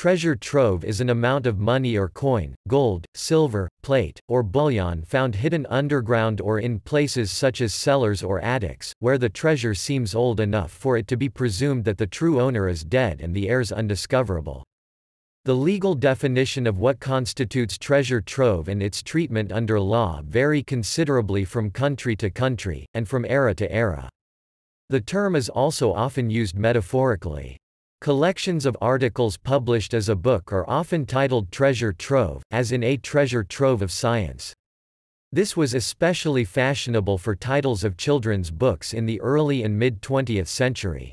treasure trove is an amount of money or coin, gold, silver, plate, or bullion found hidden underground or in places such as cellars or attics, where the treasure seems old enough for it to be presumed that the true owner is dead and the heirs undiscoverable. The legal definition of what constitutes treasure trove and its treatment under law vary considerably from country to country, and from era to era. The term is also often used metaphorically. Collections of articles published as a book are often titled treasure trove, as in A Treasure Trove of Science. This was especially fashionable for titles of children's books in the early and mid-20th century.